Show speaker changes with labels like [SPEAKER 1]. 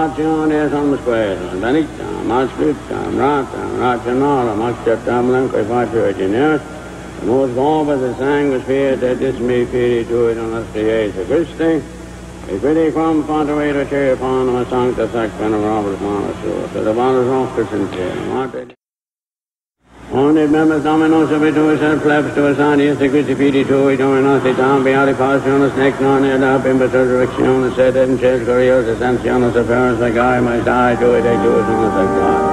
[SPEAKER 1] On square, Danitam, Mascriptam, Ratam, Lanque, Virginius, the most gone by the sang feared that this may fear to it on the Jesu Christi, a pretty quam upon the Sancta Sacrament of Robert Monastery, so the bonus of Christian Onde members dominos plebs tuas adius de crucifidi tui dominos et tam beati passionis nec non ed ab in resurrectionis et in ces gloriosas ansionis apparens legae mais die tui de tuus in the